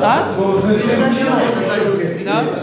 Да? Да.